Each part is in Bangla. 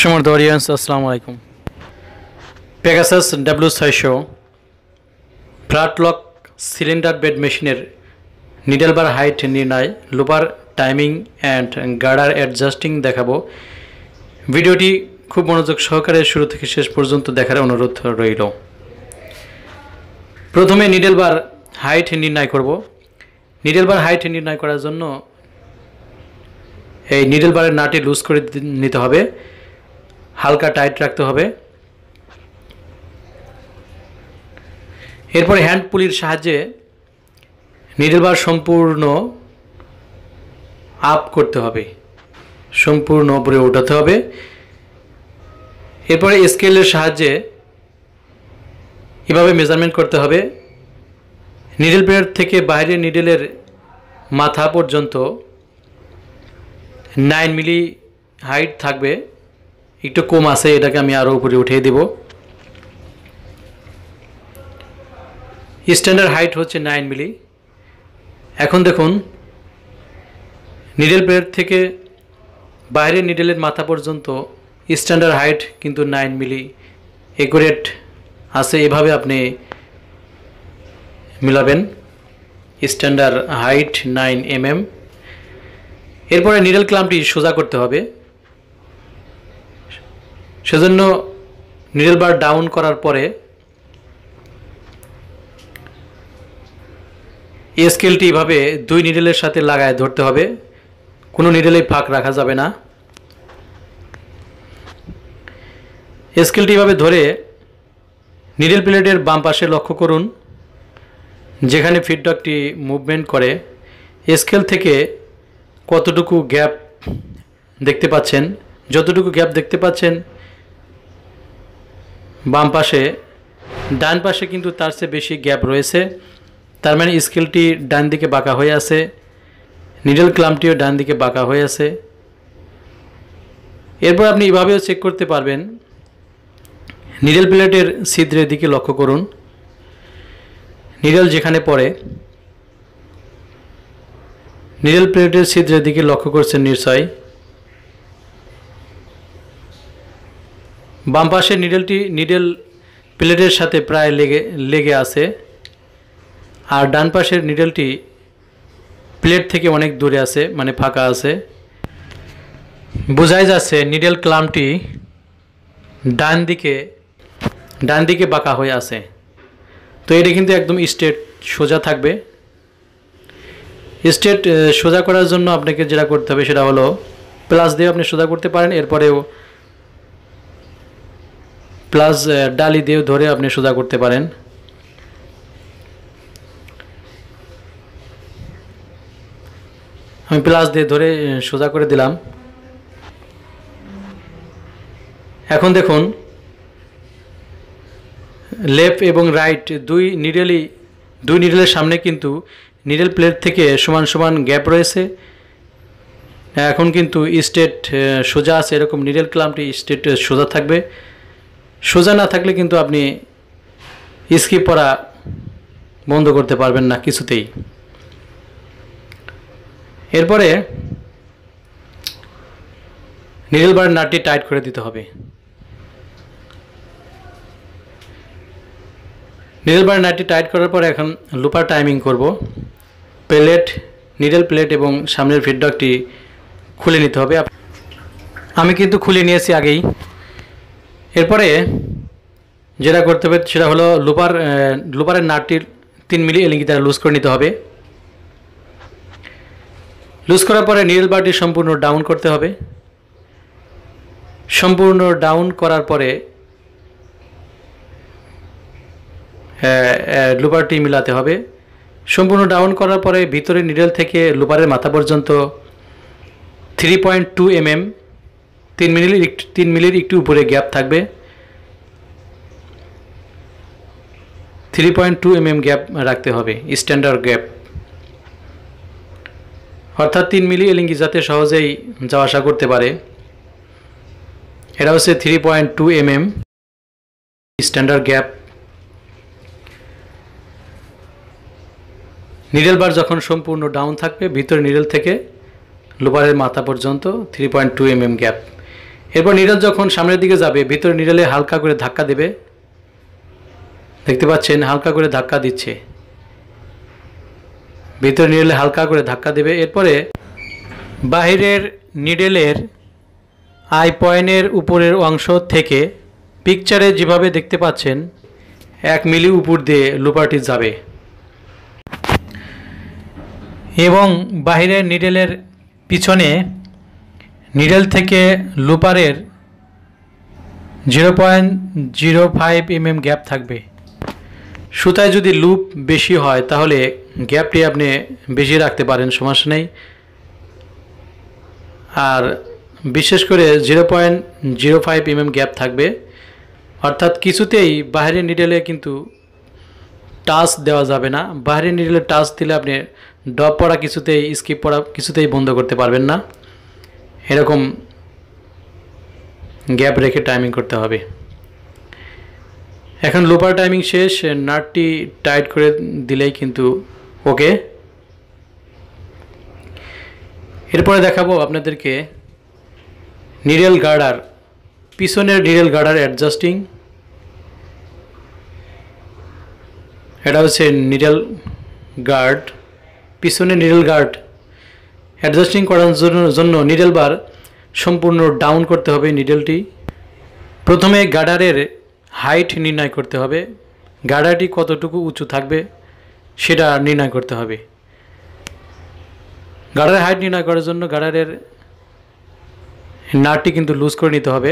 সমর্থ অডিয়েন্স আসসালামু আলাইকুম। পেগাসাস ডাব্লিউ ছয়শো ফ্ল্যাট লক সিলিন্ডার বেড মেশিনের নিডেল বার হাইট নির্ণয়, looper timing and guard adjusting দেখাবো। ভিডিওটি খুব মনোযোগ সহকারে শুরু থেকে শেষ পর্যন্ত দেখার অনুরোধ রইল। প্রথমে নিডেল বার হাইট নির্ণয় করব। নিডেল বার হাইট নির্ণয় করার জন্য এই নিডেল বারের নাটি লুজ করে নিতে হবে। হালকা টাইট রাখতে হবে। এরপরে হ্যান্ড পুলির সাহায্যে নিডেল বার সম্পূর্ণ আপ করতে হবে। সম্পূর্ণ উপরে ওঠাতে হবে। এরপরে স্কেলের সাহায্যে এভাবে মেজারমেন্ট করতে হবে। নিডেল প্লেট থেকে বাইরে নিডেলের মাথা পর্যন্ত নাইন মিলি হাইট থাকবে। একটু কম আছে, এটাকে আমি আরও উপরে উঠিয়ে দেব। স্ট্যান্ডার্ড হাইট হচ্ছে নাইন মিলি এখন দেখুন নিডেল প্লেট থেকে বাইরে নিডেলের মাথা পর্যন্ত স্ট্যান্ডার্ড হাইট কিন্তু নাইন মিলি একুরেট আছে, এভাবে আপনি মিলাবেন। Standard height nine M M এরপরে নিডেল ক্লাম্পটি সোজা করতে হবে। সেজন্য নিডেল বার ডাউন করার পরে এই স্কেলটি এভাবে দুই নিডেলের সাথে লাগায় ধরতে হবে। কোনো নিডেলে ফাঁক রাখা যাবে না। স্কেলটি এভাবে ধরে নিডেল প্লেটের বাম পাশে লক্ষ্য করুন, যেখানে ফিডব্যাকটি মুভমেন্ট করে। স্কেল থেকে কতটুকু গ্যাপ দেখতে পাচ্ছেন? যতটুকু গ্যাপ দেখতে পাচ্ছেন বাম পাশে, ডান পাশে কিন্তু তার চেয়ে বেশি গ্যাপ রয়েছে। তার মানে স্কেলটি ডান দিকে বাঁকা হয়ে আছে। নিডল ক্লামটিও ডান দিকে বাঁকা হয়ে আছে। এরপর আপনি এভাবেও চেক করতে পারবেন। নিডল প্লেটের ছিদ্রের দিকে লক্ষ্য করুন। নিডল যেখানে পড়ে, নিডল প্লেটের ছিদ্রের দিকে লক্ষ্য করছেন নিশ্চয় বাম পাশের নিডেলটি নিডল প্লেটের সাথে প্রায় লেগে লেগে আছে। আর ডান পাশের নিডেলটি প্লেট থেকে অনেক দূরে আছে মানে ফাঁকা আছে। বোঝাই যাচ্ছে নিডেল ক্লামটি ডান দিকে ডান দিকে বাঁকা হয়ে আছে। তো এটা কিন্তু একদম স্ট্রেট সোজা থাকবে। স্ট্রেট সোজা করার জন্য আপনাকে যেটা করতে হবে সেটা হলো প্লাস দিয়ে আপনি সোজা করতে পারেন, এরপরেও প্লাস ডালি দিয়েও ধরে আপনি সোজা করতে পারেন। আমি প্লাস দিয়ে ধরে সোজা করে দিলাম। এখন দেখুন, লেফট এবং রাইট দুই নিডেলই, দুই নিডেলের সামনে কিন্তু নিডেল প্লেট থেকে সমান সমান গ্যাপ রয়েছে। এখন কিন্তু স্টেট সোজা আছে, এরকম নিডেল ক্লামটি স্টেট সোজা থাকবে। সোজা না থাকলে কিন্তু আপনি স্কিপ পড়া বন্ধ করতে পারবেন না কিছুতেই। এরপরে নিডেল বার নাটটি টাইট করে দিতে হবে। নিডেল বার নাটটি টাইট করার পরে এখন লুপার টাইমিং করব। প্লেট নিডেল প্লেট এবং সামনের ফিডব্যাকটি খুলে নিতে হবে। আমি কিন্তু খুলে নিয়েছি আগেই। এরপরে যেটা করতে হবে সেটা হলো লুপার লুপারের নাটটির তিন মিলি এলিঙ্গি দ্বারা লুজ করে নিতে হবে। লুজ করার পরে নিডেল বারটি সম্পূর্ণ ডাউন করতে হবে। সম্পূর্ণ ডাউন করার পরে লুপারটি মিলাতে হবে। সম্পূর্ণ ডাউন করার পরে ভিতরে নিডেল থেকে লুপারের মাথা পর্যন্ত three point two M M তিন মিলির তিন মিলির একটু উপরে গ্যাপ থাকবে। Three point two M M gap রাখতে হবে স্ট্যান্ডার্ড গ্যাপ অর্থাৎ তিন মিলি এলিঙ্গি যাতে সহজেই যাওয়া আসা করতে পারে। এটা হচ্ছে three point two M M standard gap needle bar যখন সম্পূর্ণ ডাউন থাকবে, ভিতরে নিডেল থেকে লোবারের মাথা পর্যন্ত three point two M M gap এরপর নিডল যখন সামনের দিকে যাবে, ভিতরে নিডলে হালকা করে ধাক্কা দেবে। দেখতে পাচ্ছেন, হালকা করে ধাক্কা দিচ্ছে। ভিতরে নিডলে হালকা করে ধাক্কা দেবে। এরপরে বাহিরের নিডেলের আই পয়েন্টের উপরের অংশ থেকে পিকচারে যেভাবে দেখতে পাচ্ছেন, এক মিলি উপর দিয়ে লুপারটি যাবে। এবং বাহিরের নিডেলের পিছনে নিডেল থেকে লুপারের zero point zero five MM gap থাকবে। সুতায় যদি লুপ বেশি হয়, তাহলে গ্যাপটি আপনি বেশি রাখতে পারেন, সমস্যা নেই। আর বিশেষ করে zero point zero five MM gap থাকবে। অর্থাৎ কিছুতেই বাইরের নিডেলে কিন্তু টাচ দেওয়া যাবে না। বাইরের নিডেলে টাচ দিলে আপনি ডপ পড়া কিছুতেই, স্কিপ পড়া কিছুতেই বন্ধ করতে পারবেন না। এরকম গ্যাপ রেখে টাইমিং করতে হবে। এখন লোপার টাইমিং শেষ নাটটি টাইট করে দিলেই কিন্তু ওকে এরপরে দেখাবো আপনাদেরকে নিডেল গার্ডার পিছনের নিডেল গার্ডার অ্যাডজাস্টিং এটা হচ্ছে নিডেল গার্ড পিছনে নিডেল গার্ড অ্যাডজাস্টিং করার জন্য নিডেল বার সম্পূর্ণ ডাউন করতে হবে নিডেলটি প্রথমে গার্ডারের হাইট নির্ণয় করতে হবে। গার্ডারটি কতটুকু উঁচু থাকবে সেটা নির্ণয় করতে হবে। গার্ডারের হাইট নির্ণয় করার জন্য গার্ডারের নাটটি কিন্তু লুজ করে নিতে হবে।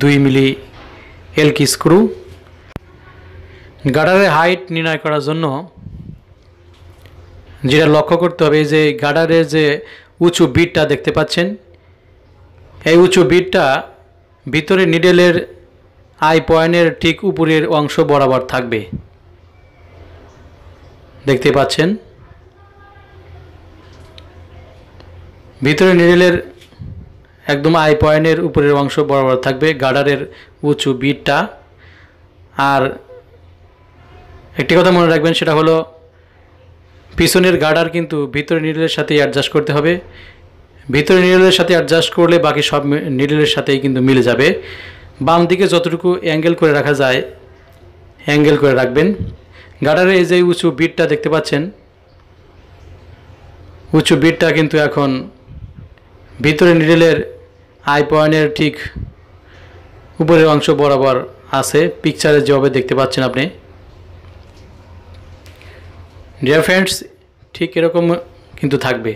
দুই মিলি এলকি স্ক্রু গার্ডারের হাইট নির্ণয় করার জন্য যেটা লক্ষ্য করতে হবে যে গার্ডারের যে উঁচু বিটটা দেখতে পাচ্ছেন, এই উঁচু বিটটা ভিতরে নিডেলের আই পয়েন্টের ঠিক উপরের অংশ বরাবর থাকবে। দেখতে পাচ্ছেন? ভিতরে নিডেলের একদম আই পয়েন্টের উপরের অংশ বরাবর থাকবে গার্ডারের উঁচু বিটটা। আর একটি কথা মনে রাখবেন, সেটা হলো পিছনের গার্ডার কিন্তু ভিতরে নিডলের সাথে অ্যাডজাস্ট করতে হবে। ভিতরে নিডলের সাথে অ্যাডজাস্ট করলে বাকি সব নিডলের সাথেই কিন্তু মিলে যাবে। বাম দিকে যতটুকু অ্যাঙ্গেল করে রাখা যায় অ্যাঙ্গেল করে রাখবেন। গার্ডারের এই যে উঁচু বিটটা দেখতে পাচ্ছেন, উঁচু বিটটা কিন্তু এখন ভিতরে নিডলের আই পয়েন্টের ঠিক উপরের অংশ বরাবর আছে। পিকচারে যেভাবে দেখতে পাচ্ছেন আপনি। ডিয়ার ফ্রেন্ডস ঠিক এরকম কিন্তু থাকবে।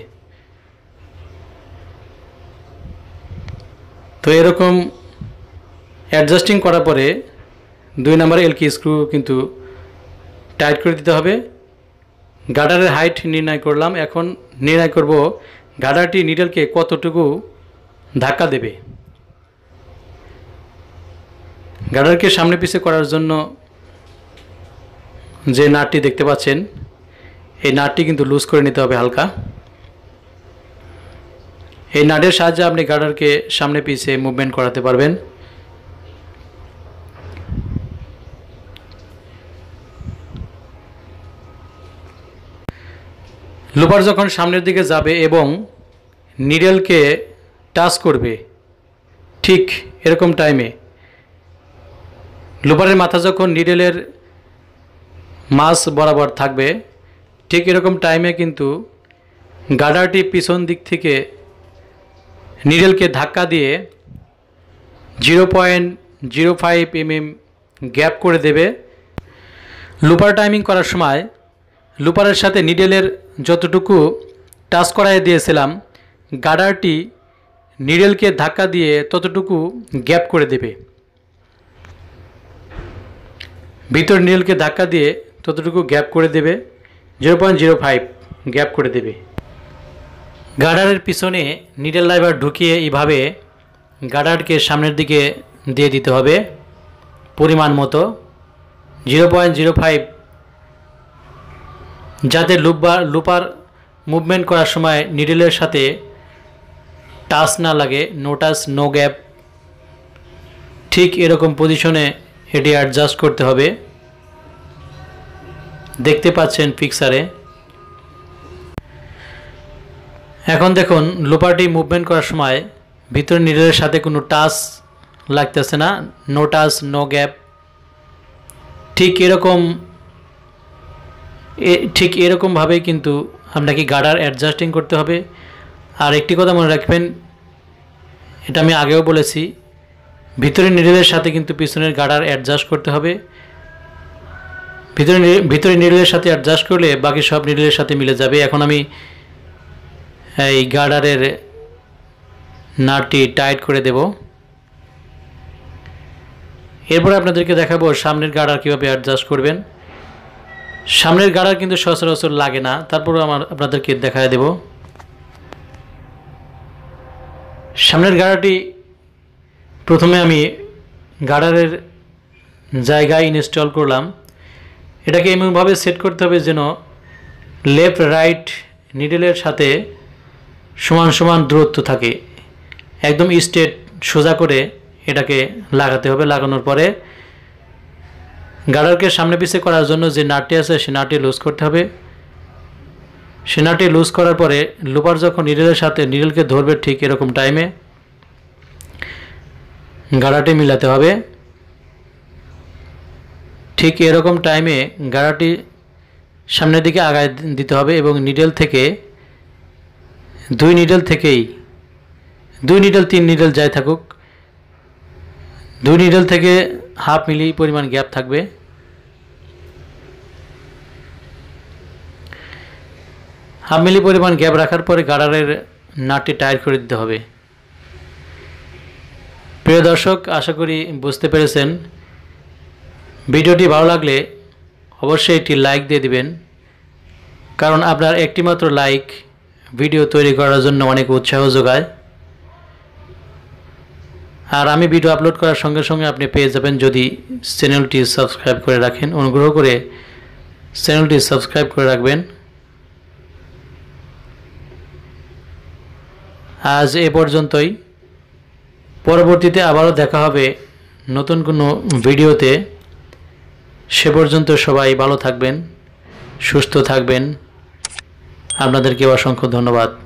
তো এরকম অ্যাডজাস্টিং করার পরে দুই নম্বরে এলকি স্ক্রু কিন্তু টাইট করে দিতে হবে। গার্ডারের হাইট নির্ণয় করলাম। এখন নির্ণয় করব গার্ডারটি নিডলকে কতটুকু ধাক্কা দেবে। গার্ডারকে সামনে পিছে করার জন্য যে নাটটি দেখতে পাচ্ছেন এই নাটটি কিন্তু লুজ করে নিতে হবে হালকা। এই নাটের সাহায্যে আপনি গার্ডারকে সামনে পিছে মুভমেন্ট করাতে পারবেন। লুপার যখন সামনের দিকে যাবে এবং নিডেলকে টাচ করবে, ঠিক এরকম টাইমে লুপারের মাথা যখন নিডেলের মাছ বরাবর থাকবে ঠিক এরকম টাইমে কিন্তু গার্ডারটি পিছন দিক থেকে নিডেলকে ধাক্কা দিয়ে zero point zero five MM gap করে দেবে। লুপার টাইমিং করার সময় লুপারের সাথে নিডেলের যতটুকু টাচ করাই দিয়েছিলাম গার্ডারটি নিডেলকে ধাক্কা দিয়ে ততটুকু গ্যাপ করে দেবে। ভিতর নিডেলকে ধাক্কা দিয়ে ততটুকু গ্যাপ করে দেবে। Zero point zero five gap করে দেবে। গার্ডারের পিছনে নিডেল লাইভার ঢুকিয়ে এইভাবে গার্ডারকে সামনের দিকে দিয়ে দিতে হবে। পরিমাণ মতো। জিরো পয়েন্ট জিরো ফাইভ যাতে লুপবার, লুপার মুভমেন্ট করার সময় নিডেলের সাথে টাচ না লাগে নো টাচ নো গ্যাপ ঠিক এরকম পজিশনে এটি অ্যাডজাস্ট করতে হবে। দেখতে পাচ্ছেন পিকচারে এখন দেখুন লুপারটি মুভমেন্ট করার সময় ভিতরে নিডলের সাথে কোনো টাচ লাগতেছে না নো টাচ নো গ্যাপ ঠিক এরকম ঠিক এরকমভাবেই কিন্তু আপনাকে গার্ডার অ্যাডজাস্টিং করতে হবে। আর একটি কথা মনে রাখবেন, এটা আমি আগেও বলেছি, ভিতরে নিডলের সাথে কিন্তু পিছনের গার্ডার অ্যাডজাস্ট করতে হবে। ভিতরে ভিতরে নিডলের সাথে অ্যাডজাস্ট করলে বাকি সব নিডলের সাথে মিলে যাবে। এখন আমি এই গার্ডারের নাটটি টাইট করে দেব। এরপর আপনাদেরকে দেখাবো সামনের গার্ডার কীভাবে অ্যাডজাস্ট করবেন। সামনের গার্ডার কিন্তু সচরাচর লাগে না। তারপরও আমার আপনাদেরকে দেখায় দেব। সামনের গাড়াটি প্রথমে আমি গার্ডারের জায়গায় ইনস্টল করলাম। এটাকে এমনভাবে সেট করতে হবে যেন লেফট রাইট নিডেলের সাথে সমান সমান দূরত্ব থাকে। একদম স্ট্রেট সোজা করে এটাকে লাগাতে হবে। লাগানোর পরে গার্ডারকে সামনে পিছে করার জন্য যে নাটটি আছে, সে নাটটি লুজ করতে হবে। সে নাটটি লুজ করার পরে লুপার যখন নিডেলের সাথে নিডেলকে ধরবে ঠিক এরকম টাইমে গাড়াটি মিলাতে হবে। ঠিক এরকম টাইমে গাড়াটি সামনের দিকে আগায় দিতে হবে এবং নিডেল থেকে, দুই নিডেল থেকেই, দুই নিডেল তিন নিডেল যাই থাকুক, দুই নিডেল থেকে হাফ মিলি পরিমাণ গ্যাপ থাকবে। হাফ মিলি পরিমাণ গ্যাপ রাখার পরে গার্ডারের নাটটি টায়ার করে দিতে হবে। প্রিয় দর্শক, আশা করি বুঝতে পেরেছেন ভিডিওটি ভালো লাগলে অবশ্যই একটি লাইক দিয়ে দিবেন। কারণ আপনার একটিমাত্র লাইক ভিডিও তৈরি করার জন্য অনেক উৎসাহ যোগায়। আর আমি ভিডিও আপলোড করার সঙ্গে সঙ্গে আপনি পেয়ে যাবেন যদি চ্যানেলটি সাবস্ক্রাইব করে রাখেন। অনুগ্রহ করে চ্যানেলটি সাবস্ক্রাইব করে রাখবেন। আজ এ পর্যন্তই। পরবর্তীতে আবারও দেখা হবে নতুন কোনো ভিডিওতে সে পর্যন্ত সবাই ভালো থাকবেন সুস্থ থাকবেন। আপনাদেরকে অসংখ্য ধন্যবাদ।